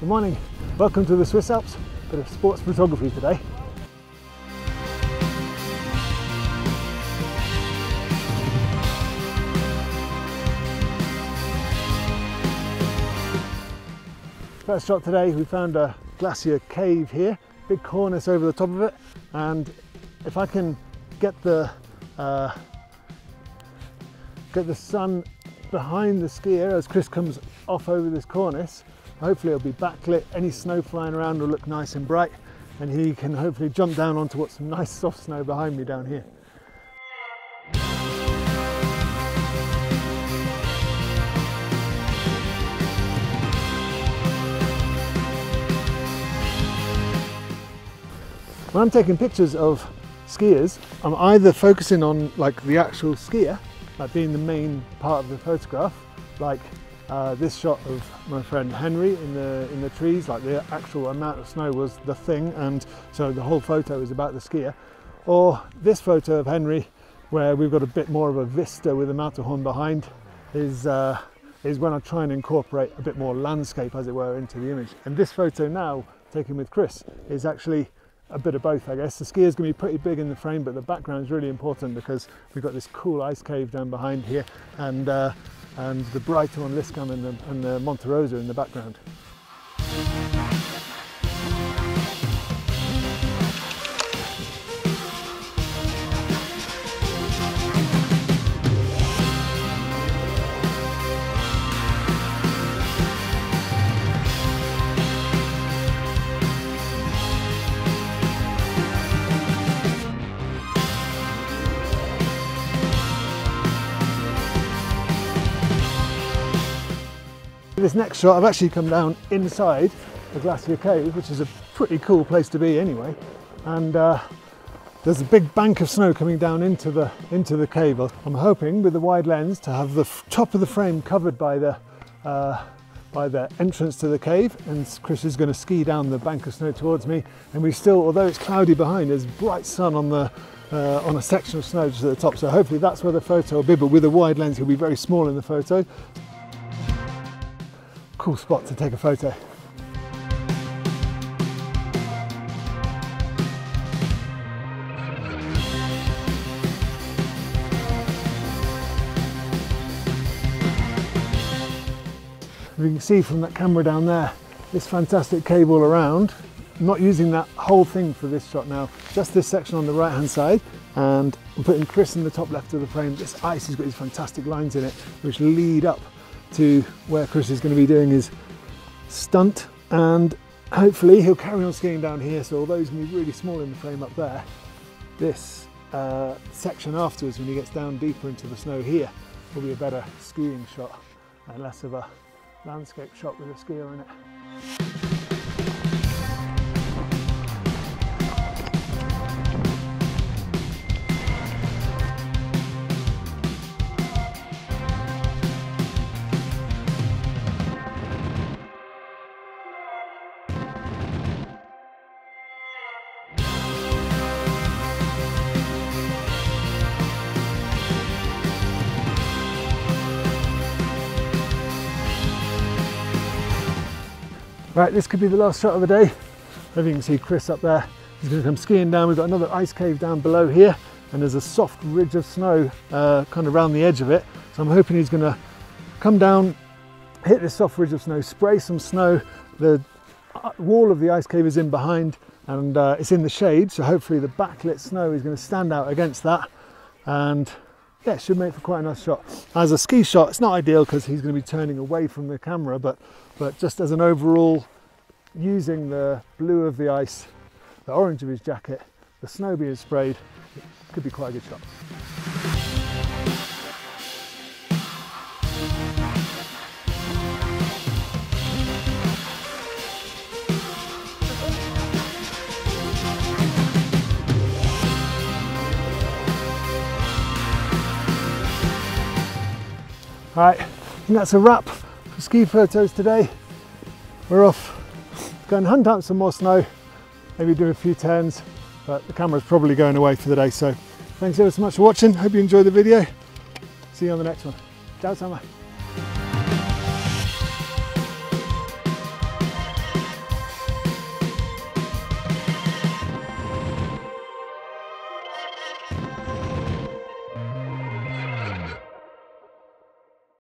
Good morning. Welcome to the Swiss Alps. Bit of sports photography today. First shot today, we found a glacier cave here, big cornice over the top of it, and if I can get the uh, get the sun behind the skier as Chris comes off over this cornice, hopefully it'll be backlit, any snow flying around will look nice and bright, and he can hopefully jump down onto what's some nice soft snow behind me down here. When I'm taking pictures of skiers, I'm either focusing on like the actual skier, like being the main part of the photograph, like uh, this shot of my friend Henry in the in the trees, like the actual amount of snow was the thing, and so the whole photo is about the skier. Or this photo of Henry, where we've got a bit more of a vista with the Matterhorn behind, is uh, is when I try and incorporate a bit more landscape, as it were, into the image. And this photo now, taken with Chris, is actually a bit of both, I guess. The ski is going to be pretty big in the frame, but the background is really important because we've got this cool ice cave down behind here and, uh, and the Breithorn, Lyskamm and the, and the Monte Rosa in the background. This next shot, I've actually come down inside the Glacier Cave, which is a pretty cool place to be anyway. And uh, there's a big bank of snow coming down into the into the cave. I'm hoping with the wide lens to have the top of the frame covered by the uh, by the entrance to the cave and Chris is going to ski down the bank of snow towards me and we still although it's cloudy behind there's bright sun on the uh, on a section of snow just at the top so hopefully that's where the photo will be but with a wide lens he'll be very small in the photo cool spot to take a photo. you can see from that camera down there, this fantastic cable around. I'm not using that whole thing for this shot now, just this section on the right hand side and I'm putting Chris in the top left of the frame. This ice has got these fantastic lines in it which lead up to where Chris is going to be doing his stunt and hopefully he'll carry on skiing down here so although he's going to be really small in the frame up there this uh, section afterwards when he gets down deeper into the snow here will be a better skiing shot and less of a landscape shot with a skier in it. Right, this could be the last shot of the day. Hope you can see Chris up there. He's to come skiing down. We've got another ice cave down below here, and there's a soft ridge of snow uh, kind of around the edge of it. So I'm hoping he's going to come down, hit this soft ridge of snow, spray some snow. The uh, wall of the ice cave is in behind, and uh, it's in the shade. So hopefully the backlit snow is going to stand out against that, and yeah, should make for quite a nice shot. As a ski shot, it's not ideal because he's going to be turning away from the camera, but but just as an overall, using the blue of the ice, the orange of his jacket, the snow being sprayed, it could be quite a good shot. All right, and that's a wrap for ski photos today. We're off, go and hunt out some more snow, maybe do a few turns, but the camera's probably going away for the day. So thanks ever so much for watching. Hope you enjoyed the video. See you on the next one. Ciao, Summer.